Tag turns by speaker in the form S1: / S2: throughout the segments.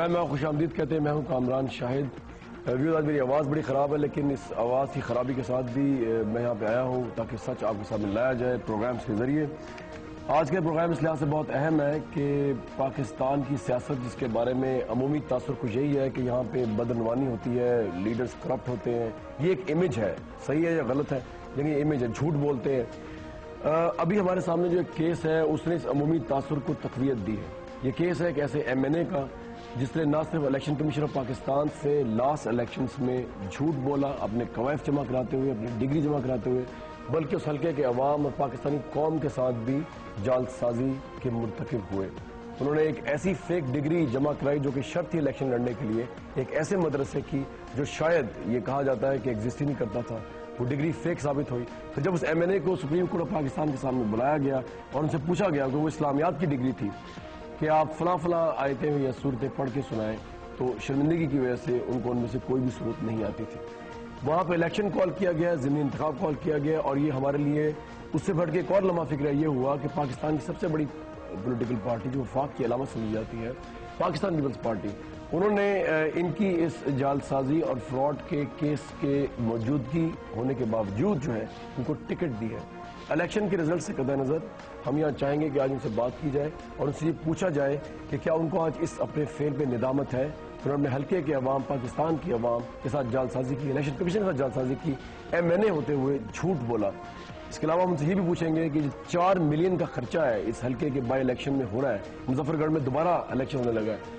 S1: Programme में खुश आमदीद कहते हैं, मैं हूँ कामरान शाहिद। व्यूज़ आज मेरी आवाज़ बड़ी ख़राब है, लेकिन इस आवाज़ की ख़राबी के साथ भी मैं यहाँ पे आया हूँ ताकि सच आपके सामने लाया जाए प्रोग्राम्स के ज़रिए। आज के प्रोग्राम इस लिहाज से बहुत अहम है कि पाकिस्तान की सियासत, जिसके बारे में अमूमी तासर कुछ यही है कि यहाँ पर बदनवानी होती है, लीडर्स करप्ट होते हैं। ये एक इमेज है, सही है या गलत है? लेकिन ये इमेज है, झूठ बोलते हैं। अभी हमारे सामने जो एक केस है, उसने इस अमूमी तासर को तकवीत दी है। ये केस है एक ऐसे एमएनए का, जिसने ना सिर्फ़ इलेक्शन कमीशन ऑफ़ पाकिस्तान से लास्ट इलेक्शन में झूठ बोला, अपने कवायफ जमा कराते हुए, अपनी डिग्री जमा कराते हुए, बल्कि उस हल्के के अवाम और पाकिस्तानी कौम के साथ भी जालसाजी के मुरतकब हुए। उन्होंने एक ऐसी फेक डिग्री जमा कराई जो कि शर्त थी इलेक्शन लड़ने के लिए, एक ऐसे मदरसे की, जो शायद ये कहा जाता है कि एग्जिस्ट ही नहीं करता था। वो डिग्री फेक साबित हुई। तो जब उस एमएनए को सुप्रीम कोर्ट ऑफ़ पाकिस्तान के सामने बुलाया गया और उनसे पूछा गया कि वो इस्लामियात की डिग्री थी कि आप फला फला आयतें या सूरतें पढ़ के सुनाएँ तो शर्मिंदगी की वजह से उनको उनमें से कोई भी सूरत नहीं आती थी। वहाँ पर इलेक्शन कॉल किया गया ज़मीन इंतखा कॉल किया गया और ये हमारे लिए उससे बढ़ के एक और लम्हा फ़िक्र ये हुआ कि पाकिस्तान की सबसे बड़ी पोलिटिकल पार्टी जो वफाक की अलामत समझी जाती है, पाकिस्तान पीपल्स पार्टी उन्होंने इनकी इस जालसाजी और फ्रॉड के केस के मौजूदगी होने के बावजूद जो है, उनको टिकट दी है। इलेक्शन के रिज़ल्ट से कदा नज़र हम यहाँ चाहेंगे कि आज उनसे बात की जाए और उनसे ये पूछा जाए कि क्या उनको आज इस अपने फेल पे निदामत है। फिर उन्होंने हल्के के अवाम, पाकिस्तान की अवाम के साथ जालसाजी की इलेक्शन कमीशन के साथ जालसाजी की। एम एन ए होते हुए झूठ बोला। इसके अलावा हम उनसे ये भी पूछेंगे कि जो चार मिलियन का खर्चा है, इस हल्के के बाई इलेक्शन में हो रहा है, मुजफ्फरगढ़ में दोबारा इलेक्शन होने लगा है।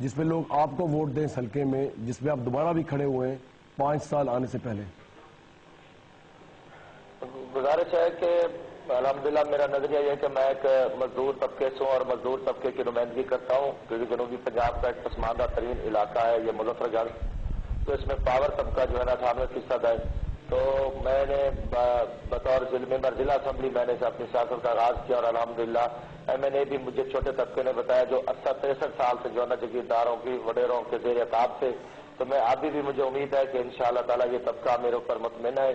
S1: जिसमें लोग आपको वोट दें इस हल्के में, जिसमें आप दोबारा भी खड़े हुए हैं पाँच साल आने से पहले।
S2: गुजारिश है कि अलहमदिल्ला मेरा नज़रिया यह है कि मैं एक मजदूर तबके से और मजदूर तबके की नुमाइंदगी करता हूँ। क्योंकि जनूबी पंजाब का एक पसमानदा तरीन इलाका है, ये मुजफ्फरगढ़। तो इसमें पावर तबका जो है ना अठानवे फ़ीसद है तो मैंने बतौर ज़िले मेंबर, जिला असम्बली मैंने से अपनी सियासत का आगाज़ किया और अलहमदिल्ला एमएनए भी मुझे छोटे तबके ने बताया जो अस्सा तिरसठ साल से जो है ना जगीरदारों की, वडेरों के जेर ताब थे तो मैं अभी भी मुझे उम्मीद है कि इन ताला ये तबका मेरे ऊपर मुतमिन है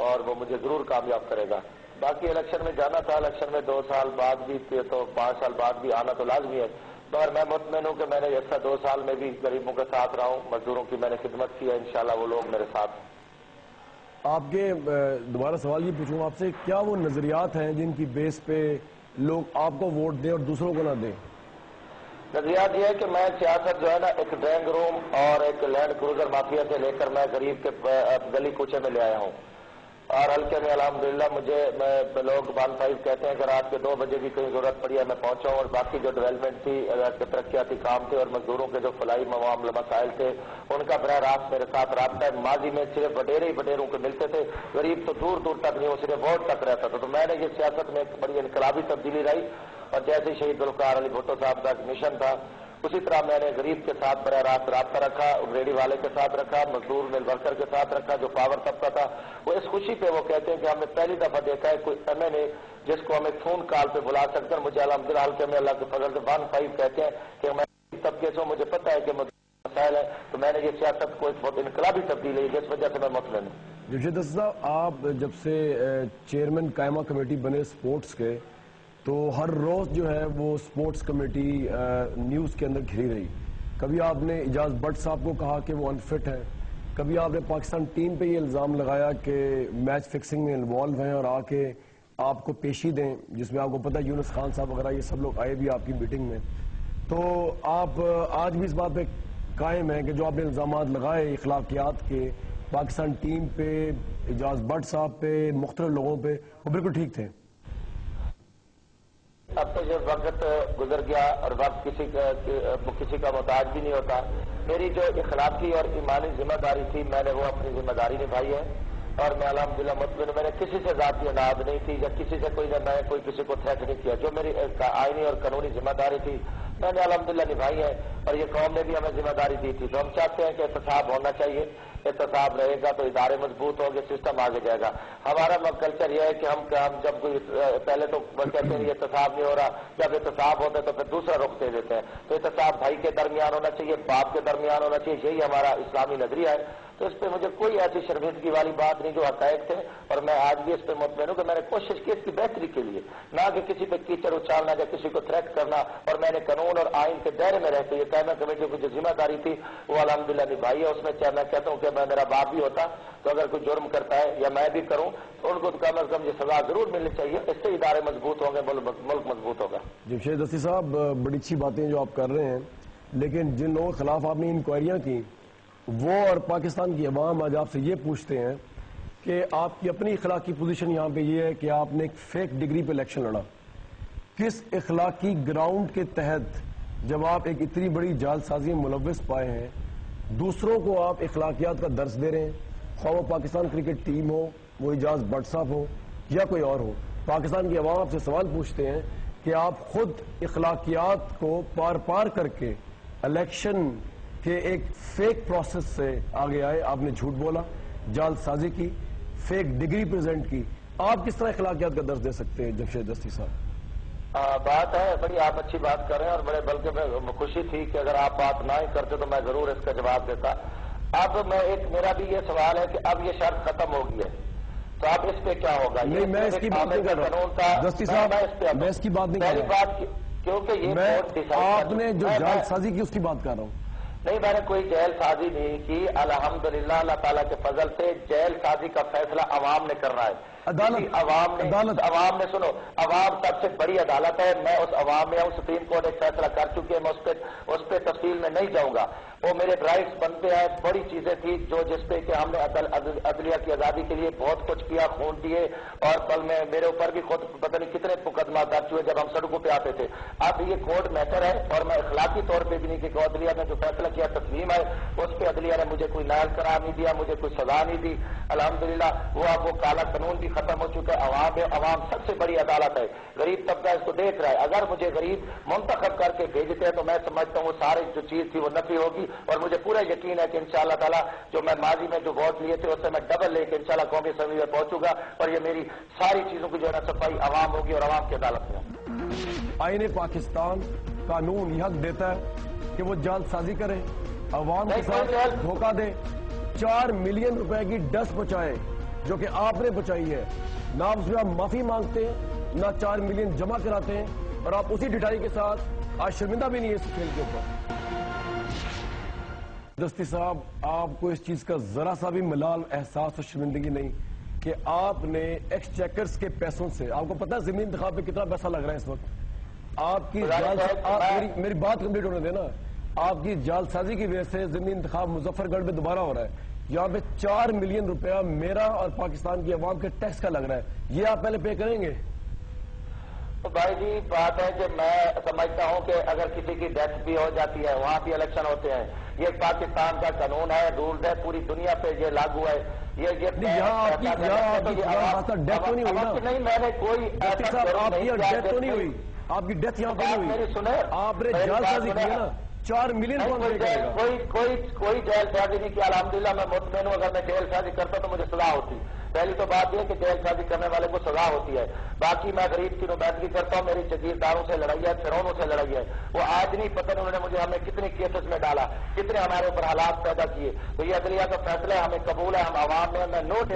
S2: और वो मुझे ज़रूर कामयाब करेगा। बाकी इलेक्शन में जाना था, इलेक्शन में दो साल बाद भी तो पाँच साल बाद भी आना तो लाजमी है मगर मैं मुतमिन हूँ कि मैंने ऐसा दो साल में भी गरीबों के साथ रहा हूँ, मजदूरों की मैंने खिदमत की है इंशाल्लाह वो लोग मेरे साथ।
S1: आपके दोबारा सवाल ये पूछूँगा आपसे, क्या वो नजरियात हैं जिनकी बेस पे लोग आपको वोट दें और दूसरों को ना दें?
S2: नजरियात ये है कि मैं सियासत जो है ना, एक बैंक रूम और एक लैंड क्रूजर माफिया से लेकर मैं गरीब के गली कोचे में ले आया हूँ। और हल्के में अलहमदिल्ला मुझे, मैं लोग वन फाइव कहते हैं कि रात के दो बजे भी कहीं ज़रूरत पड़ी है, मैं पहुँचा और बाकी जो डेवलपमेंट थी तरक्याती काम थे, और मजदूरों के जो फलाई मामले मसाइल थे, उनका बरह रास्त मेरे साथ रबता है। माजी में सिर्फ़ वडेरे ही वडेरों को मिलते थे, गरीब तो दूर दूर तक नहीं, वो सिर्फ़ वोट तक रहता था। तो मैंने ये सियासत में एक बड़ी इनकलाबी तब्दीली लाई, और जैसे शहीद गुलकार अली भुट्टो साहब का मिशन था उसी तरह मैंने गरीब के साथ बरह रास्त रबता रखा, रेडी वाले के साथ रखा, मजदूर मिल वर्कर के साथ रखा, जो पावर तबका था, वो इस खुशी पे वो कहते हैं कि हमने पहली दफ़ा देखा है, कोई एम एन ए जिसको हमें फ़ोन कॉल पे बुला सकते हैं मुझे अलहमदिल्ला हल्के में अल्लाह फजल से वन फाइव कहते हैं कि मैं तबके से मुझे पता है कि मसाइल है तो मैंने ये सियासत को एक बहुत इनकलाबी तब्दील है, जिस वजह से मैं हूँ।
S1: जमशेद आप जब से चेयरमैन कायमा कमेटी बने स्पोर्ट्स के तो हर रोज जो है वो स्पोर्ट्स कमेटी न्यूज़ के अंदर घिरी रही। कभी आपने इजाज भट्ट साहब को कहा कि वो अनफिट है? कभी आपने पाकिस्तान टीम पे ये इल्ज़ाम लगाया कि मैच फिक्सिंग में इन्वॉल्व हैं और आके आपको पेशी दें, जिसमें आपको पता है यूनुस खान साहब वगैरह ये सब लोग आए भी आपकी मीटिंग में। तो आप आज भी इस बात पे कायम है कि जो आपने इल्ज़ाम लगाए इखलाकियात के, पाकिस्तान टीम पे, इजाज भट्ट साहब पे मुख्तलिफ़ लोगों पे, वो बिल्कुल ठीक थे।
S2: अब तो जब वक्त गुजर गया और वक्त किसी का किसी का मोहताज भी नहीं होता। मेरी जो इखलाकी और ईमानी ज़िम्मेदारी थी, मैंने वो अपनी ज़िम्मेदारी निभाई है। और मैं अलहमदिल्ला मुतमिन, मैंने किसी से जाती अनाद नहीं थी, या किसी से कोई, मैं कोई किसी को थ्रेट नहीं किया। जो मेरी आईनी और कानूनी ज़िम्मेदारी थी, मैंने अलहमदिल्ला निभाई है। और ये कौम ने भी हमें ज़िम्मेदारी दी थी। तो हम चाहते हैं कि एहतसाब होना चाहिए। एहतसाब रहेगा तो इदारे मज़बूत होंगे सिस्टम आगे जाएगा। हमारा कल्चर यह है कि हम जब कोई पहले तो कहते हैं एहतसाब नहीं हो रहा। जब एहतसाब होता है तो फिर दूसरा रुख दे देते हैं। तो एहतसाब भाई के दरमियान होना चाहिए, बाप के दरमियान होना चाहिए, यही हमारा इस्लामी नज़रिया है। तो इस पर मुझे कोई ऐसी शर्मिंदगी वाली बात नहीं जो हकायक थे, और मैं आज भी इस पर मुतमिन हूँ कि मैंने कोशिश की इसकी बेहतरी के लिए। ना कि किसी पर कीचड़ उछालना या किसी को थ्रेट करना, और मैंने कानून और आइन के दायरे में रहते हुए कैमा कमेटी की जो ज़िम्मेदारी थी, वो अलहमदिल्ला निभाई है। उसमें मैं कहता हूँ कि मैं, मेरा बाप भी होता तो अगर कोई जुर्म करता है या मैं भी करूँ तो उनको तो कम अज कम ये सजा ज़रूर मिलनी चाहिए। इससे इदारे मज़बूत होंगे, मुल्क मज़बूत होगा।
S1: जमशेद दस्ती साहब, बड़ी अच्छी बातें जो आप कर रहे हैं, लेकिन जिन लोगों के खिलाफ आपने इंक्वायरियाँ की, वो और पाकिस्तान की अवाम आज आपसे ये पूछते हैं कि आपकी अपनी इखलाकी पोजीशन यहाँ पे ये है कि आपने एक फेक डिग्री पे इलेक्शन लड़ा। किस इखलाकी ग्राउंड के तहत जब आप एक इतनी बड़ी जालसाजी मुलविस पाए हैं दूसरों को आप इखलाकियात का दर्ज दे रहे हैं। खा पाकिस्तान क्रिकेट टीम हो, वो एजाज बट हो, या कोई और हो। पाकिस्तान की अवाम आपसे सवाल पूछते हैं कि आप खुद इखलाकियात को पार पार करके इलेक्शन के एक फेक प्रोसेस से आगे आए। आपने झूठ बोला जालसाजी की फेक डिग्री प्रेजेंट की। आप किस तरह अखलाकियात का दर्ज दे सकते हैं जमशेद दस्ती साहब?
S2: बात है बड़ी आप अच्छी बात कर रहे हैं और बड़े बल्कि मैं खुशी थी कि अगर आप बात ना ही करते तो मैं ज़रूर इसका जवाब देता। अब मैं एक मेरा भी ये सवाल है कि अब ये शर्त खत्म हो गई है। तो अब इस पे क्या होगा? नहीं मैं इसकी बात नहीं कर रहा दस्ती साहब मैं
S1: इसकी बात नहीं कर रहा
S2: बात क्योंकि ये आपने जो जालसाजी
S1: की उसकी बात कर रहा हूँ।
S2: नहीं मैंने कोई जेल साजी नहीं की। अल्हम्दुलिल्लाह अल्लाह ताला के फजल से जेल साजी का फैसला अवाम ने करना है।
S1: अदालत
S2: अवाम ने अदालत अवाम ने सुनो अवाम सबसे बड़ी अदालत है मैं उस अवाम में हूँ सुप्रीम कोर्ट एक फैसला कर चुकी है मैं उस पर उस पर तफसील में नहीं जाऊँगा। वो मेरे राइट्स बनते हैं बड़ी चीज़ें थी जो जिसपे कि हमने अदल, अदलिया की आज़ादी के लिए बहुत कुछ किया खून दिए और कल में मेरे ऊपर भी खुद पता नहीं कितने मुकदमा दर्ज हुए जब हम सड़कों पर आते थे। अब ये कोर्ट मैटर है और मैं इखलाकी तौर पर भी नहीं कि अदलिया ने जो फैसला किया तस्लीम है उस पर अदलिया ने मुझे कोई नायल करार नहीं दिया मुझे कोई सजा नहीं दी। अलहमदिल्ला वो अब वो काला कानून भी खत्म हो चुका है। अवाम है अवाम सबसे बड़ी अदालत है। गरीब तबका इसको देख रहा है। अगर मुझे गरीब मुंतखब करके भेजते हैं तो मैं समझता हूँ वो सारी जो चीज़ थी वो नफी होगी। और मुझे पूरा यकीन है कि इंशाल्लाह ताला जो मैं माजी में जो वोट लिए थे उससे मैं डबल लेके इंशाल्लाह कौमी असम्बली में पहुंचूँगा। और ये मेरी सारी चीज़ों की जो है ना सफ़ाई अवाम होगी और अवाम की अदालत में।
S1: आईने पाकिस्तान कानून यह देता है कि वो जालसाजी करे अवाम के साथ धोखा दे चार मिलियन रुपए की डस्ट बचाए जो कि आपने बचाई है। ना उसमें आप माफ़ी मांगते हैं ना चार मिलियन जमा कराते हैं और आप उसी डिटाई के साथ आज शर्मिंदा भी नहीं है इस खेल के ऊपर। दस्ती साहब आपको इस चीज़ का जरा सा भी मिलाल एहसास और शर्मिंदगी नहीं कि आपने एक्स चेकर्स के पैसों से आपको पता है ज़मीन इंतखाब पे कितना पैसा लग रहा है इस वक्त? आपकी जाल आप मेरी, मेरी बात कंप्लीट होने देना। आपकी जालसाजी की वजह से ज़मीन इंतखाब मुजफ्फरगढ़ में दोबारा हो रहा है। यहाँ पे चार मिलियन रुपया मेरा और पाकिस्तान की आवाम के टैक्स का लग रहा है। ये आप पहले पे करेंगे?
S2: तो भाई जी बात है कि मैं समझता हूँ कि अगर किसी की डेथ भी हो जाती है वहाँ भी इलेक्शन होते हैं। ये पाकिस्तान का कानून है रूल है पूरी दुनिया पे ये लागू है। ये ये नहीं मैंने कोई ऐसा तो नहीं हुई।
S1: आपकी डेथ यहाँ पर हुई।
S2: सुने।
S1: आपने जालसाजी की ना। चार मिलियन कोई
S2: कोई कोई कोई जेल शादी नहीं किया। अलहमदिल्ला मैं मुतमिन हूँ अगर मैं जेल शादी करता तो मुझे सजा होती। पहली तो बात यह कि जेल शादी करने वाले को सजा होती है। बाकी मैं गरीब की नुमाइंदगी करता हूँ मेरी जगीरदारों से लड़ाई है फिरौनों से लड़ाई है। वो आज नहीं पता उन्होंने मुझे हमें कितने केसेस में डाला कितने हमारे ऊपर हालात पैदा किए। तो ये अदलिया का फैसला है हमें कबूल है हम आवाम में मैं नोट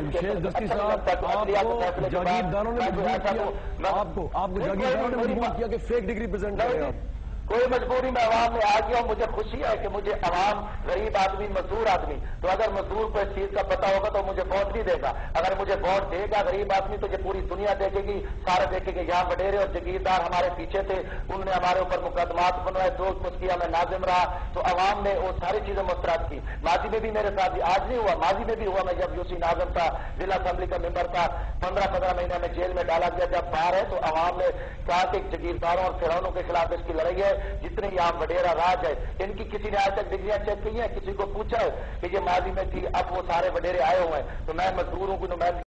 S1: आपको आपको जागीरदारों ने किया कि फेक डिग्री प्रेजेंट करें
S2: कोई मजबूरी में अवाम में आ गया मुझे खुशी है कि मुझे अवाम गरीब आदमी, मजदूर आदमी। तो अगर मजदूर को इस चीज़ का पता होगा तो मुझे वोट नहीं देगा। अगर मुझे वोट देगा गरीब आदमी तो ये पूरी दुनिया देखेगी, सारे देखेंगे यहाँ वडेरे और जगीरदार हमारे पीछे थे उन्होंने हमारे ऊपर मुकदमात बनवाए दोस्त मुस्किया में नाजिम रहा। तो अवाम ने वो सारी चीज़ें मुस्तरद की। माजी में भी मेरे साथ आज नहीं हुआ, माजी में भी हुआ मैं जब यूसी नाजम था, जिला असम्बली का मेंबर था पंद्रह पंद्रह महीने में जेल में डाला गया। जब बाहर है तो अवाम ने कहा कि जगीरदारों और फिरौनों के खिलाफ इसकी लड़ाई है। जितने यहाँ वडेरा राज है, इनकी किसी ने आज तक डिग्रियाँ चेक की हैं? किसी को पूछा है कि ये माजी में थी, अब वो सारे वडेरे आए हुए हैं। तो मैं मजदूर हूँ कि नुमाइंदगी